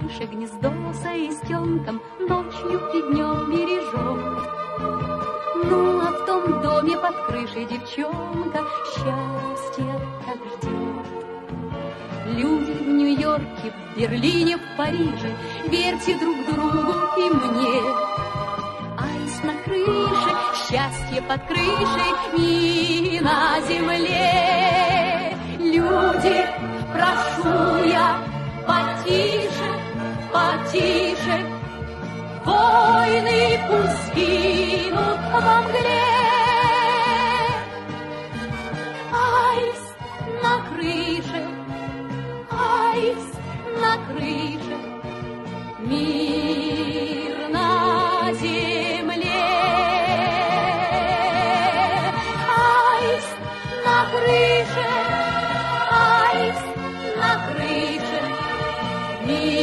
крыше гнездо с аистенком Ночью и днем бережет. Ну, а в том доме под крышей девчонка Счастье так ждет. Люди в Нью-Йорке, в Берлине, в Париже Верьте друг другу и мне. Аист на крыше, счастье под крышей И на земле. Люди, прошу потише, Войны пусть гинут во мгле. Аист на крыше, аист на крыше, Мир на земле. Аист на крыше, аист на крыше, Мир